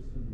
person